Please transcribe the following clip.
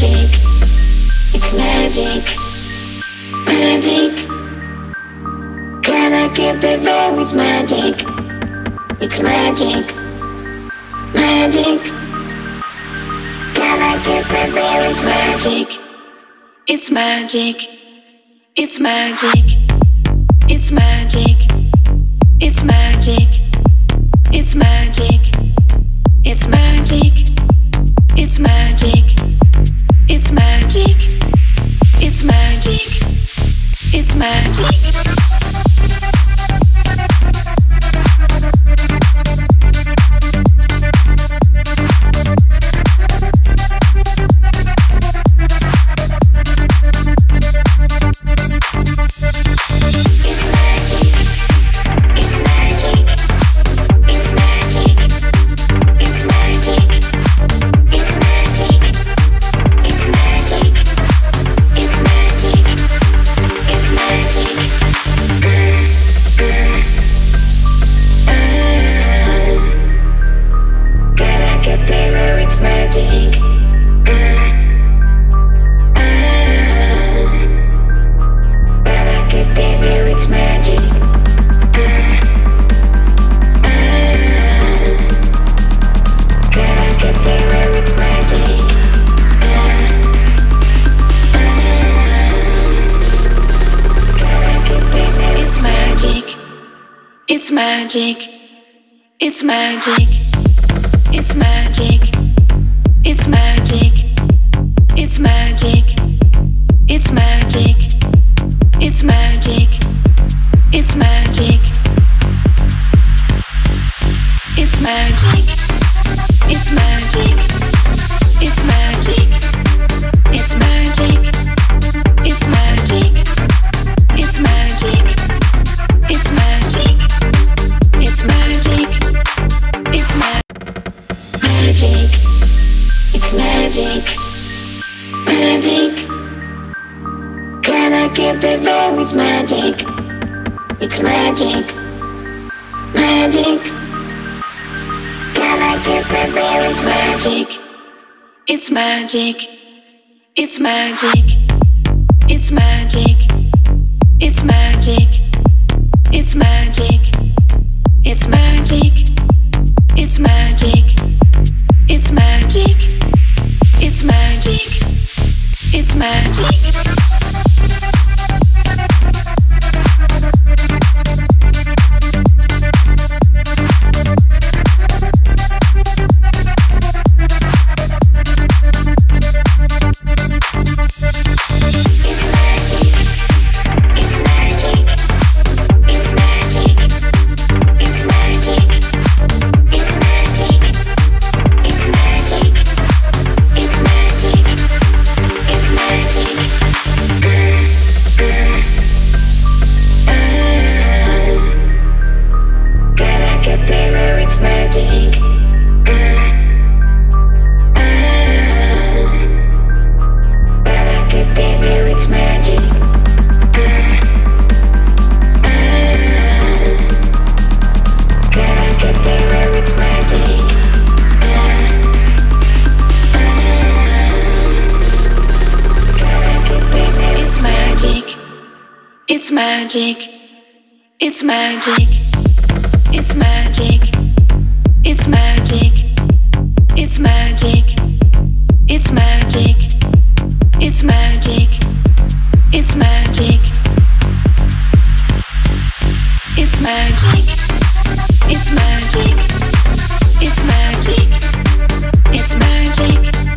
magic. It's magic. Magic. Can I get away with magic? It's magic. Magic. Can I get the away it's magic? It's magic. It's magic. It's magic. It's magic. It's magic. It's magic. It's magic. It's magic. It's magic. It's magic. It's magic. It's magic. It's magic. It's magic. It's magic. It's magic. It's magic. It's magic. It's magic. It's magic. It's magic. It's magic. Magic. It's magic. Magic. Can I get the flow? It's magic. It's magic. Magic. Can I get the? It's magic. It's magic. It's magic. It's magic. It's magic. It's magic. It's magic. It's magic. It's magic. It's magic. It's magic. It's magic. It's magic. It's magic. It's magic. It's magic. It's magic. It's magic. It's magic. It's magic.